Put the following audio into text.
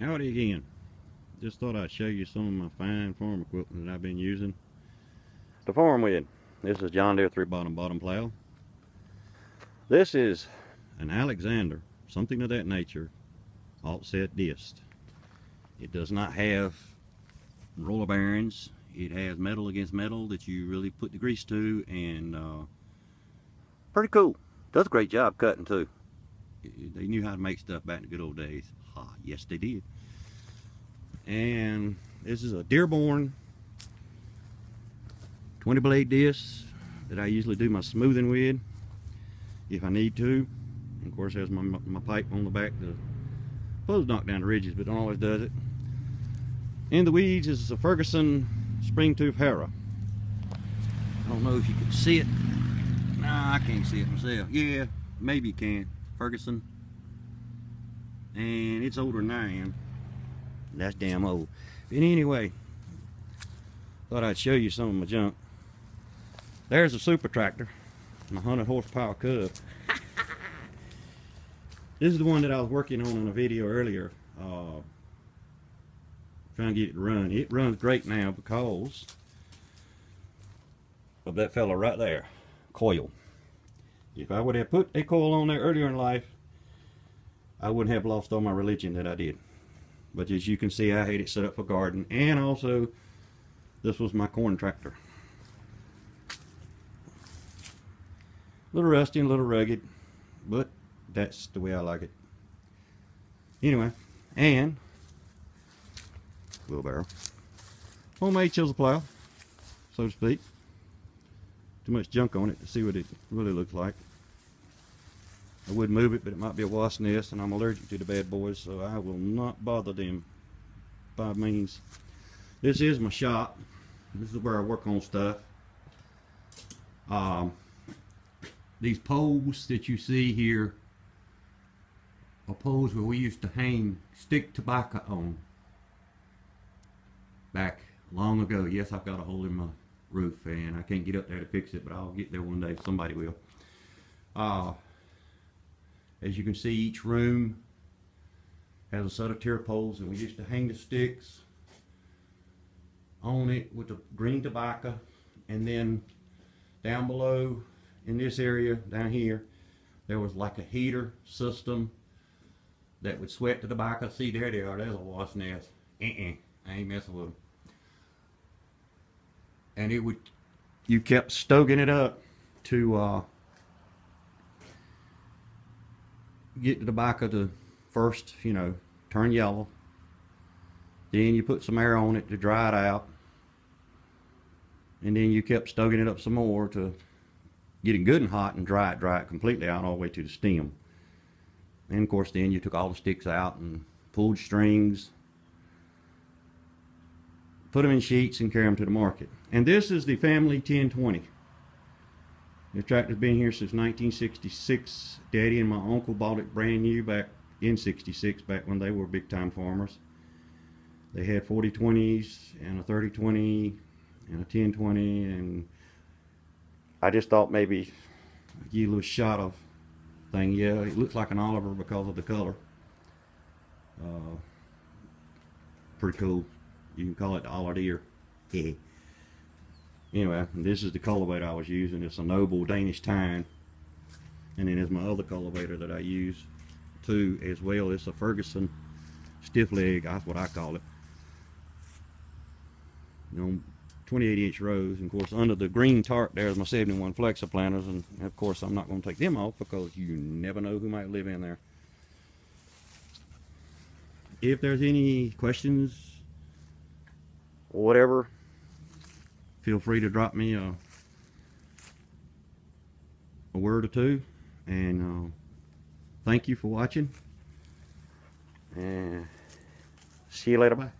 Howdy again. Just thought I'd show you some of my fine farm equipment that I've been using to farm with. This is John Deere 3 bottom bottom plow. This is an Alexander, something of that nature, offset disc. It does not have roller bearings. It has metal against metal that you really put the grease to and uh, pretty cool. Does a great job cutting too. They knew how to make stuff back in the good old days. Ah, yes, they did. And this is a Dearborn 20 blade disc that I usually do my smoothing with if I need to. And of course, has my, my pipe on the back to supposed knock down the ridges, but don't always does it. In the weeds is a Ferguson spring tooth harrow. I don't know if you can see it. Nah, I can't see it myself. Yeah, maybe you can. Ferguson and it's older than I am. That's damn old. But anyway, thought I'd show you some of my junk. There's a super tractor, my 100 horsepower Cub. this is the one that I was working on in a video earlier, uh, trying to get it to run. It runs great now because of that fella right there, coil. If I would have put a coil on there earlier in life, I wouldn't have lost all my religion that I did. But as you can see, I had it set up for garden. And also, this was my corn tractor. A little rusty and a little rugged, but that's the way I like it. Anyway, and wheelbarrow. Homemade chisel plow, so to speak. Too much junk on it to see what it really looks like. I would move it, but it might be a wasp nest, and I'm allergic to the bad boys, so I will not bother them by means. This is my shop. This is where I work on stuff. Um, these poles that you see here are poles where we used to hang stick tobacco on back long ago. Yes, I've got a hole in my roof, and I can't get up there to fix it, but I'll get there one day. Somebody will. Uh, as you can see, each room has a set of tier poles, and we used to hang the sticks on it with the green tobacco, and then down below in this area, down here, there was like a heater system that would sweat the tobacco. See, there they are. There's a wasp nest. Uh-uh. I ain't messing with them. And it would, you kept stoking it up to uh, get the tobacco to first, you know, turn yellow. Then you put some air on it to dry it out. And then you kept stoking it up some more to get it good and hot and dry it, dry it completely out all the way to the stem. And of course then you took all the sticks out and pulled strings, put them in sheets and carry them to the market. And this is the family 1020. The tractor's been here since 1966. Daddy and my uncle bought it brand new back in 66, back when they were big time farmers. They had 4020s and a 3020 and a 1020 and I just thought maybe a little shot of thing. Yeah, it looks like an Oliver because of the color. Uh, pretty cool. You can call it the Oliver Deere. Anyway this is the cultivator I was using. It's a noble Danish tine. And then there's my other cultivator that I use too as well. It's a Ferguson stiff leg that's what I call it. You know 28 inch rows. And of course under the green tarp there's my 71 flexi planters. And of course I'm not going to take them off because you never know who might live in there. If there's any questions whatever feel free to drop me a, a word or two and uh, thank you for watching and see you later bye